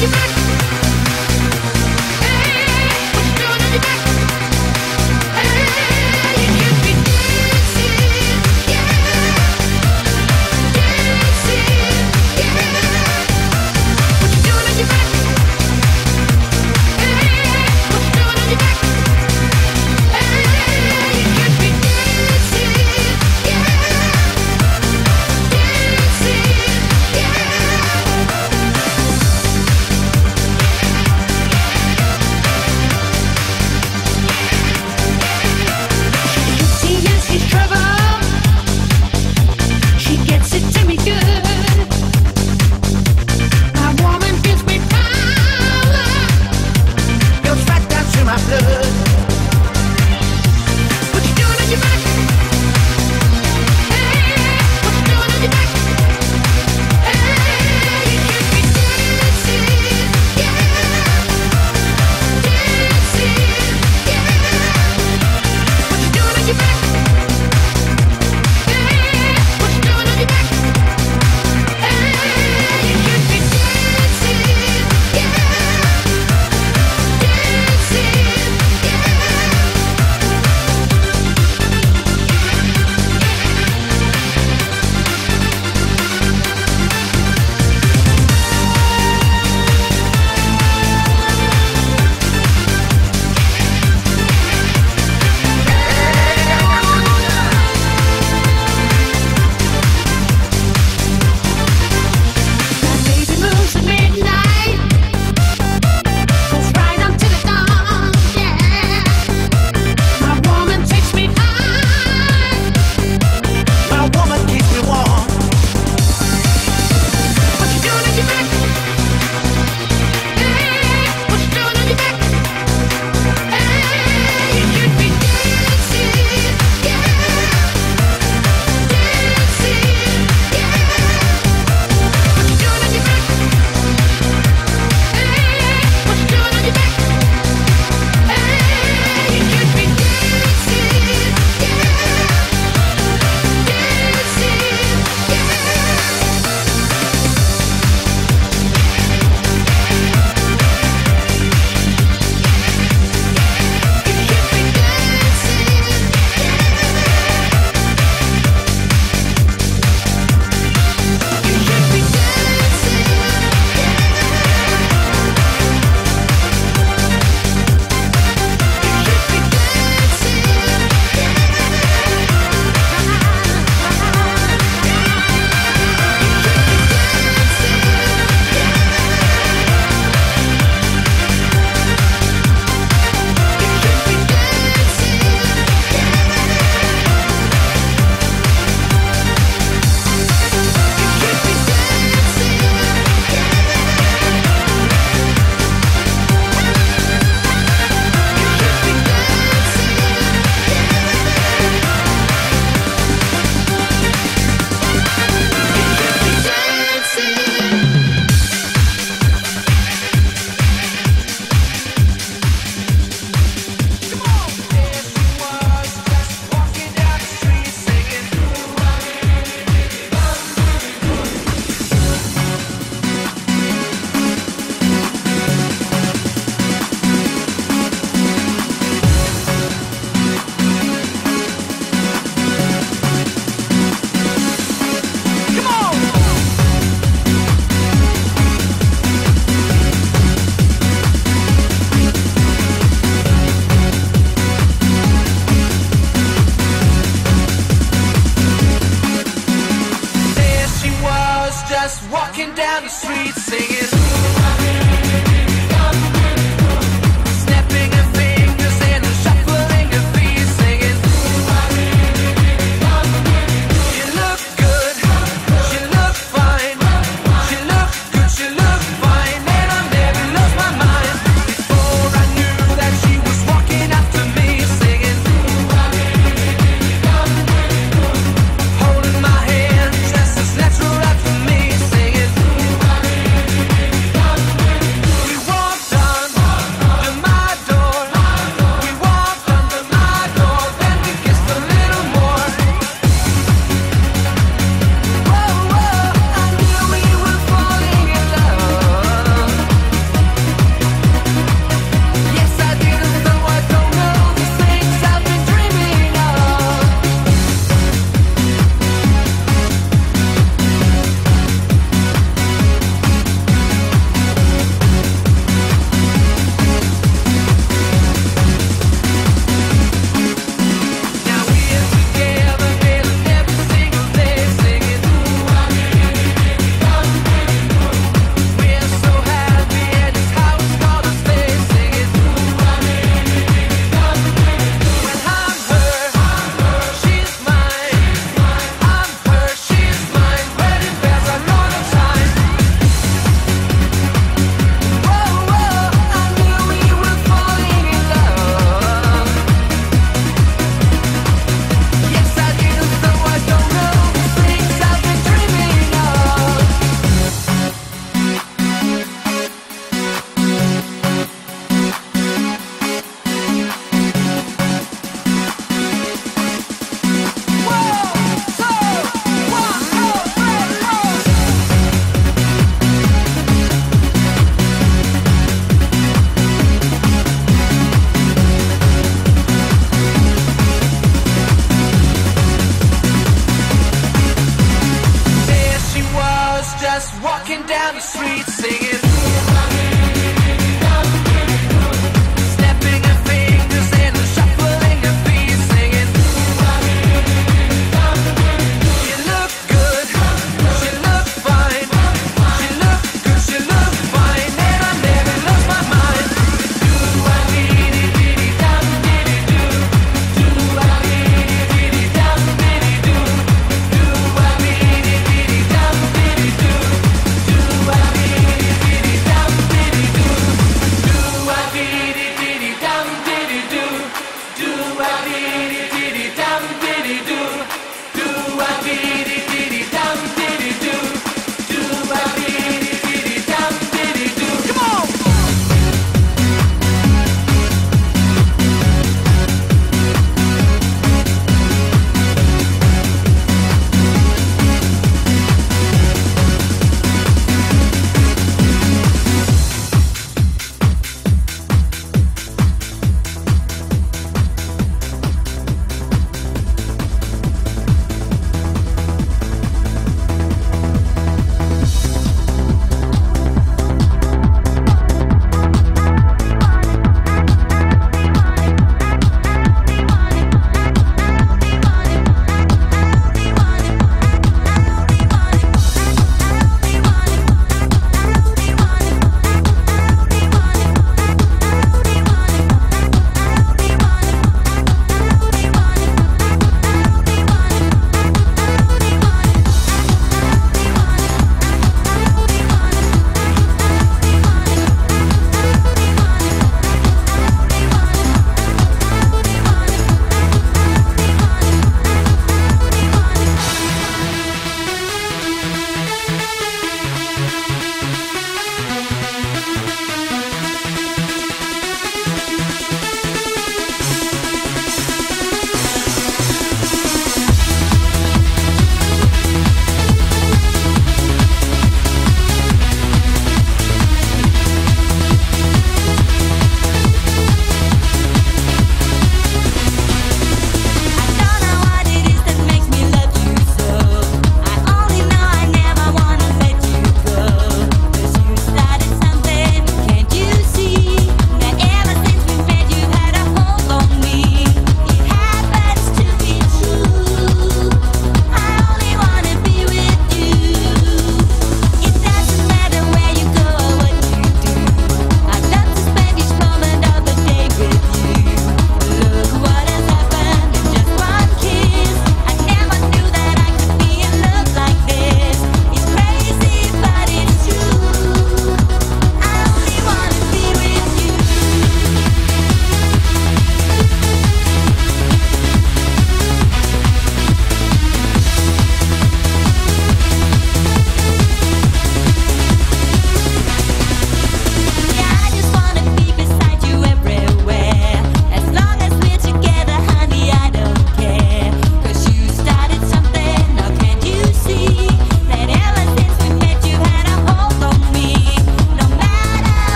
you back.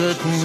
Certain.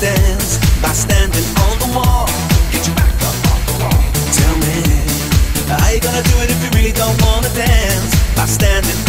dance by standing on the wall. Get back up off the wall. Tell me, you gonna do it if you really don't wanna dance by standing